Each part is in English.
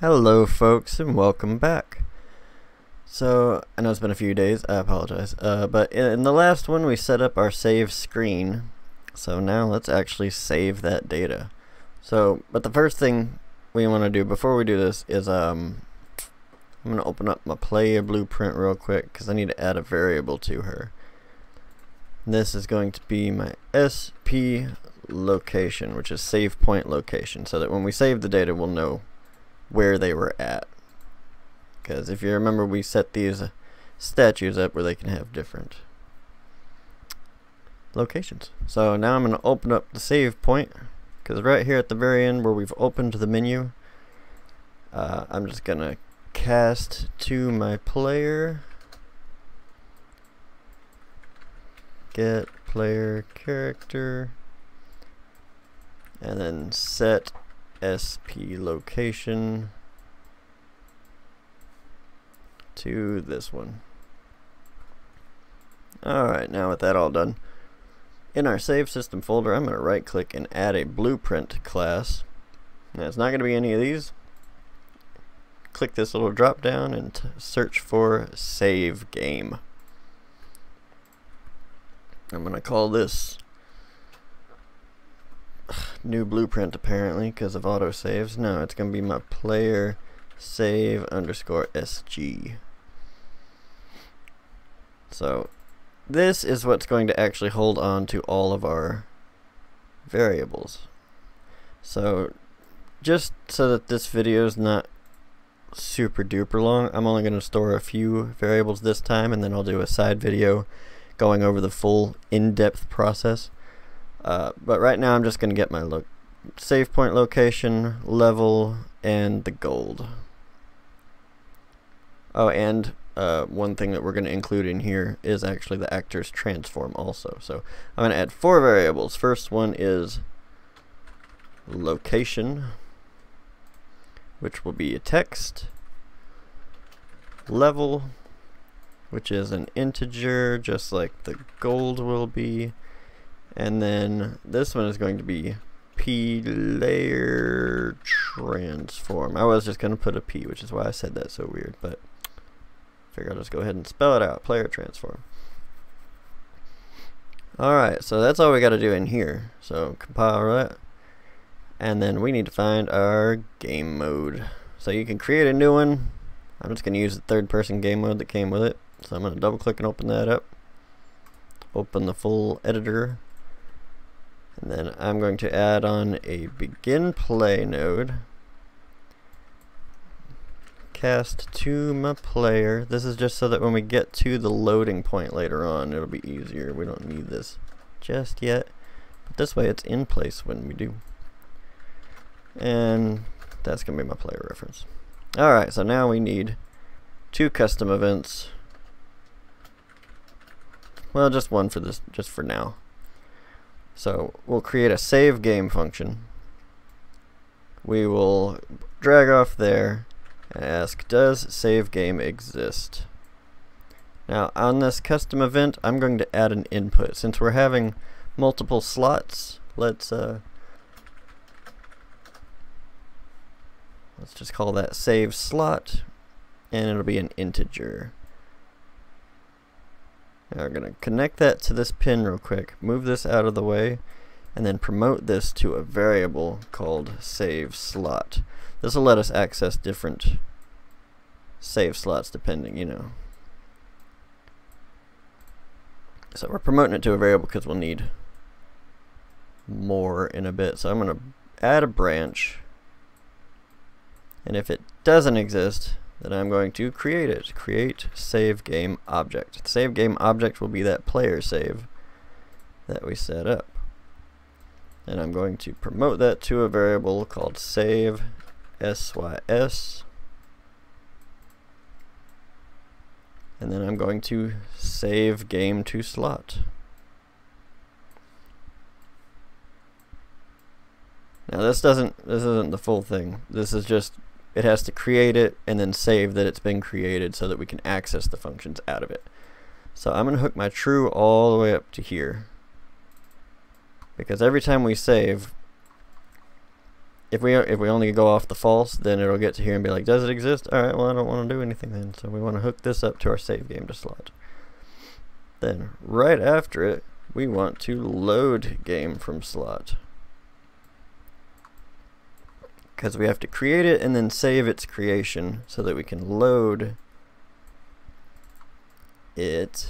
Hello folks and welcome back. So, I know it's been a few days, I apologize, uh, but in the last one we set up our save screen, so now let's actually save that data. So, but the first thing we want to do before we do this is, um, I'm going to open up my player blueprint real quick because I need to add a variable to her. This is going to be my SP location, which is save point location, so that when we save the data we'll know where they were at. Because if you remember, we set these statues up where they can have different locations. So now I'm going to open up the save point, because right here at the very end where we've opened the menu, uh, I'm just going to cast to my player, get player character, and then set SP location to this one. Alright, now with that all done, in our Save System folder, I'm going to right click and add a Blueprint class. Now it's not going to be any of these. Click this little drop down and search for Save Game. I'm going to call this new blueprint apparently because of autosaves. No, it's going to be my player save underscore SG. So this is what's going to actually hold on to all of our variables. So just so that this video is not super duper long, I'm only going to store a few variables this time and then I'll do a side video going over the full in-depth process. Uh, but right now I'm just going to get my lo save point location, level, and the gold. Oh, and uh, one thing that we're going to include in here is actually the actor's transform also. So I'm going to add four variables. First one is location, which will be a text, level, which is an integer, just like the gold will be, and then this one is going to be P layer transform. I was just going to put a P, which is why I said that so weird, but figure I'll just go ahead and spell it out. Player transform. Alright, so that's all we got to do in here. So compile that. And then we need to find our game mode. So you can create a new one. I'm just going to use the third person game mode that came with it. So I'm going to double click and open that up. Open the full editor and then I'm going to add on a begin play node. Cast to my player. This is just so that when we get to the loading point later on, it'll be easier. We don't need this just yet. But this way it's in place when we do. And that's going to be my player reference. Alright, so now we need two custom events. Well, just one for this, just for now. So we'll create a save game function. We will drag off there and ask, does save game exist? Now on this custom event, I'm going to add an input. Since we're having multiple slots, let's uh, let's just call that save slot, and it'll be an integer. Now we're going to connect that to this pin real quick, move this out of the way, and then promote this to a variable called save slot. This will let us access different save slots depending, you know. So we're promoting it to a variable because we'll need more in a bit. So I'm going to add a branch. And if it doesn't exist, then I'm going to create it. Create save game object. Save game object will be that player save that we set up. And I'm going to promote that to a variable called save sys. And then I'm going to save game to slot. Now this doesn't this isn't the full thing. This is just it has to create it and then save that it's been created so that we can access the functions out of it. So I'm going to hook my true all the way up to here. Because every time we save, if we if we only go off the false, then it'll get to here and be like, does it exist? All right, well I don't want to do anything then, so we want to hook this up to our save game to slot. Then right after it, we want to load game from slot. Because we have to create it and then save its creation so that we can load it.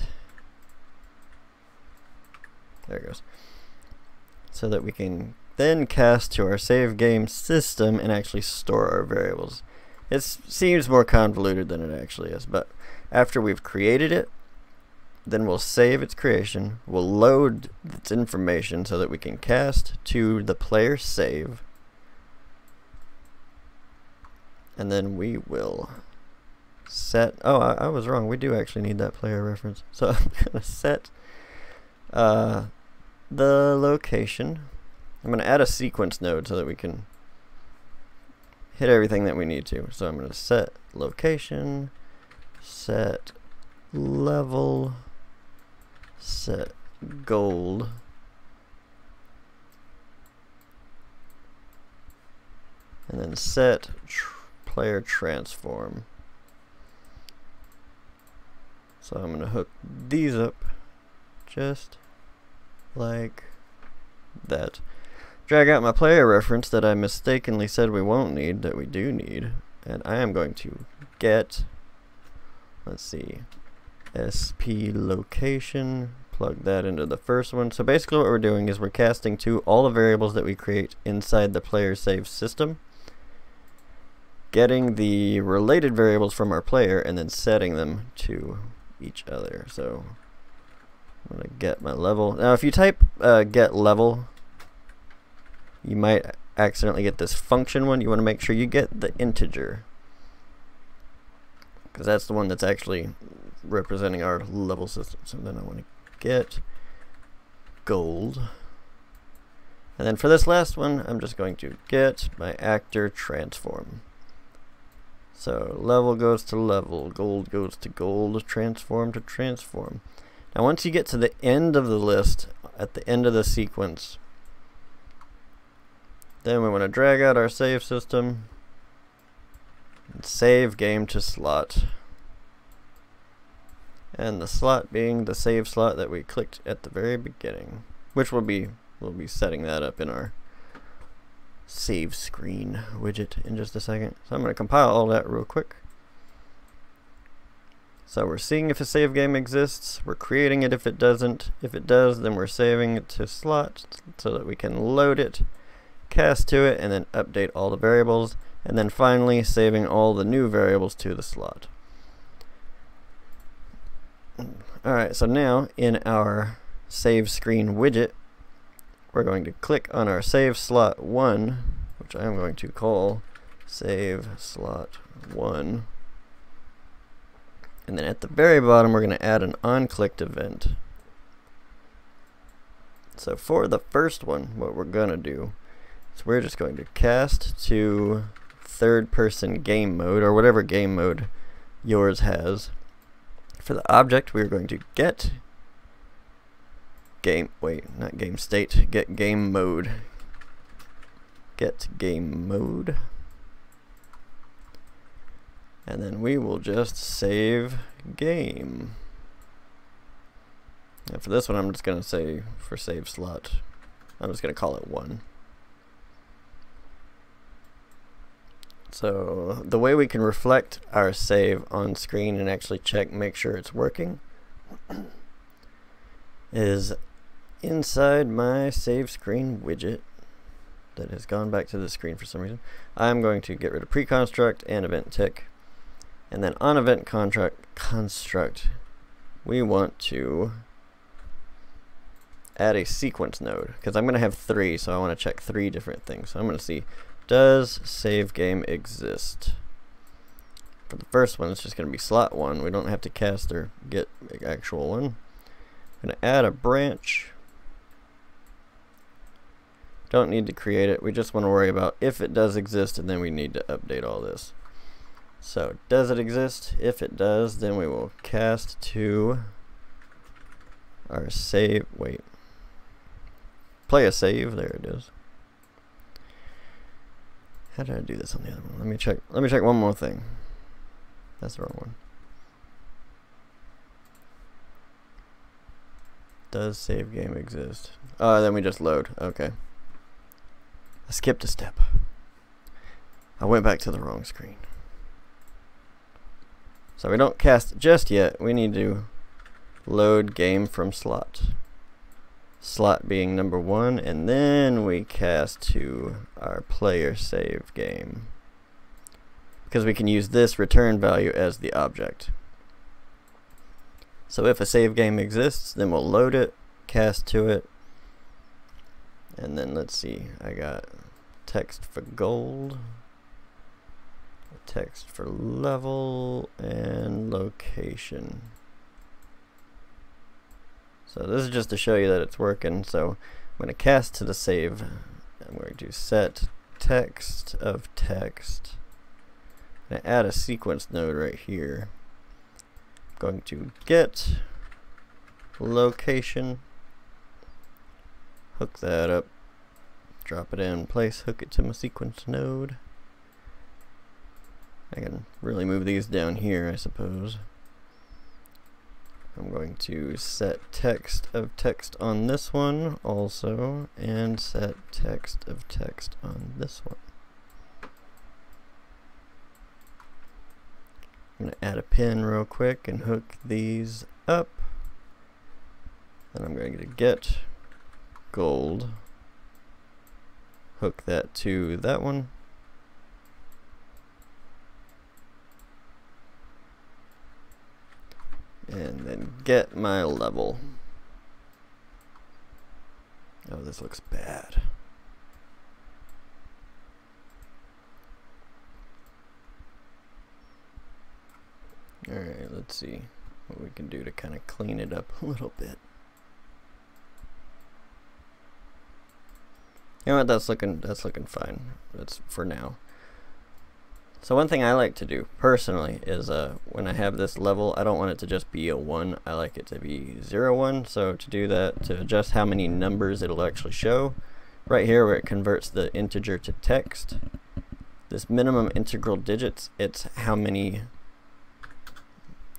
There it goes. So that we can then cast to our save game system and actually store our variables. It seems more convoluted than it actually is, but after we've created it, then we'll save its creation, we'll load its information so that we can cast to the player save, and then we will set, oh, I, I was wrong, we do actually need that player reference, so I'm going to set uh, the location. I'm going to add a sequence node so that we can hit everything that we need to. So I'm going to set location, set level, set gold, and then set player transform. So I'm going to hook these up just like that drag out my player reference that I mistakenly said we won't need, that we do need, and I am going to get, let's see, SP location, plug that into the first one. So basically what we're doing is we're casting to all the variables that we create inside the player save system, getting the related variables from our player, and then setting them to each other. So I'm going to get my level. Now if you type uh, get level you might accidentally get this function one. You want to make sure you get the integer. Because that's the one that's actually representing our level system. So then I want to get gold. And then for this last one, I'm just going to get my actor transform. So level goes to level, gold goes to gold, transform to transform. Now once you get to the end of the list, at the end of the sequence, then we want to drag out our save system and save game to slot. And the slot being the save slot that we clicked at the very beginning, which will be we'll be setting that up in our save screen widget in just a second. So I'm going to compile all that real quick. So we're seeing if a save game exists, we're creating it if it doesn't. If it does, then we're saving it to slot so that we can load it cast to it, and then update all the variables, and then finally saving all the new variables to the slot. Alright, so now in our save screen widget, we're going to click on our save slot 1, which I'm going to call save slot 1. And then at the very bottom, we're going to add an on-clicked event. So for the first one, what we're going to do is we're just going to cast to third person game mode or whatever game mode yours has. For the object we're going to get game wait, not game state, get game mode. Get game mode. And then we will just save game. And for this one I'm just gonna say for save slot, I'm just gonna call it one. So the way we can reflect our save on screen and actually check, make sure it's working, is inside my save screen widget that has gone back to the screen for some reason. I'm going to get rid of pre-construct and event tick. And then on event contract construct, we want to add a sequence node because I'm going to have three, so I want to check three different things. So I'm going to see does save game exist? For the first one, it's just going to be slot one. We don't have to cast or get actual one. I'm going to add a branch. Don't need to create it. We just want to worry about if it does exist, and then we need to update all this. So, does it exist? If it does, then we will cast to our save. Wait. Play a save. There it is. how did I do this on the other one? Let me check. Let me check one more thing. That's the wrong one. Does save game exist? Oh, then we just load. Okay. I skipped a step. I went back to the wrong screen. So we don't cast just yet. We need to load game from slot. Slot being number one, and then we cast to our player save game. Because we can use this return value as the object. So if a save game exists, then we'll load it, cast to it, and then let's see, I got text for gold, text for level, and location. So this is just to show you that it's working. So I'm going to cast to the save. I'm going to set text of text. I'm going to add a sequence node right here. I'm going to get location hook that up, drop it in place, hook it to my sequence node. I can really move these down here, I suppose. I'm going to set text of text on this one also, and set text of text on this one. I'm going to add a pin real quick and hook these up. Then I'm going to get gold. Hook that to that one. And then get my level. Oh, this looks bad. Alright, let's see what we can do to kind of clean it up a little bit. You know what? That's looking that's looking fine. That's for now. So one thing I like to do personally is uh, when I have this level, I don't want it to just be a 1. I like it to be 0, 1. So to do that, to adjust how many numbers it'll actually show, right here where it converts the integer to text, this minimum integral digits, it's how many,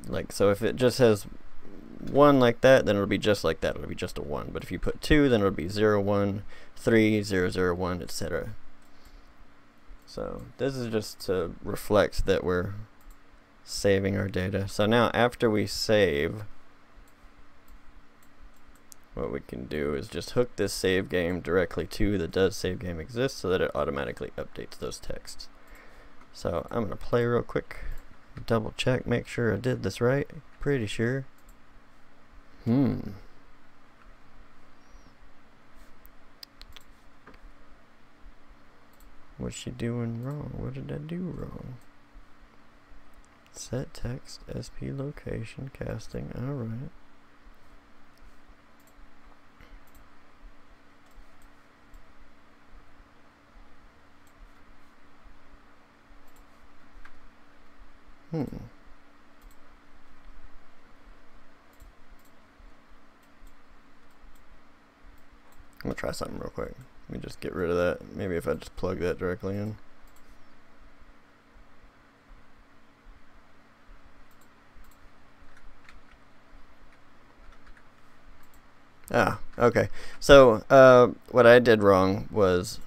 like, so if it just has 1 like that, then it'll be just like that. It'll be just a 1. But if you put 2, then it'll be 0, 1, 3, 0, 0, 1, etc. So this is just to reflect that we're saving our data. So now after we save, what we can do is just hook this save game directly to the does save game exist so that it automatically updates those texts. So I'm going to play real quick, double check, make sure I did this right. Pretty sure. Hmm. What's she doing wrong? What did I do wrong? Set text, SP location, casting, alright. Hmm. I'm gonna try something real quick. Let me just get rid of that. Maybe if I just plug that directly in. Ah, okay. So, uh, what I did wrong was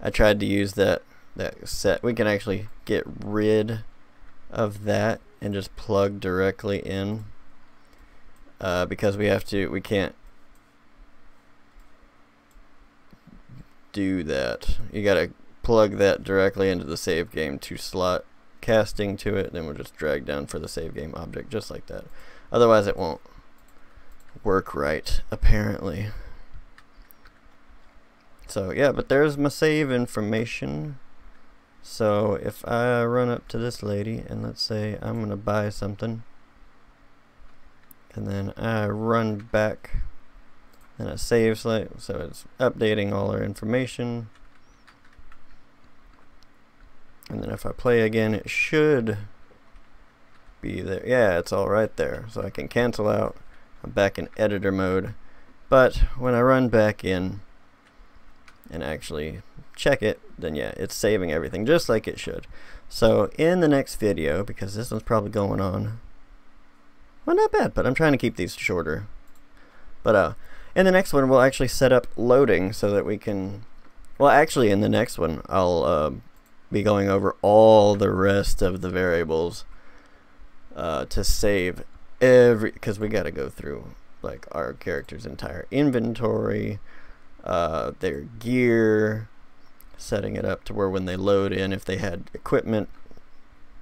I tried to use that, that set. We can actually get rid of that and just plug directly in uh, because we have to, we can't do that. You gotta plug that directly into the save game to slot casting to it, then we'll just drag down for the save game object just like that. Otherwise it won't work right, apparently. So yeah, but there's my save information. So if I run up to this lady and let's say I'm gonna buy something and then I run back and it saves it so it's updating all our information. And then if I play again, it should be there. Yeah, it's all right there. So I can cancel out. I'm back in editor mode. But when I run back in and actually check it, then yeah, it's saving everything just like it should. So in the next video, because this one's probably going on, well, not bad, but I'm trying to keep these shorter. But uh, in the next one, we'll actually set up loading so that we can, well, actually in the next one, I'll uh, be going over all the rest of the variables uh, to save every, because we got to go through like our character's entire inventory, uh, their gear, setting it up to where when they load in, if they had equipment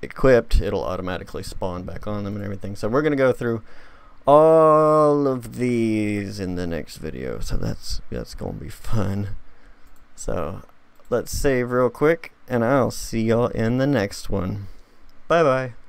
equipped, it'll automatically spawn back on them and everything. So we're going to go through all of these in the next video. So that's that's to be fun. So let's save real quick and I'll see y'all in the next one. Bye bye.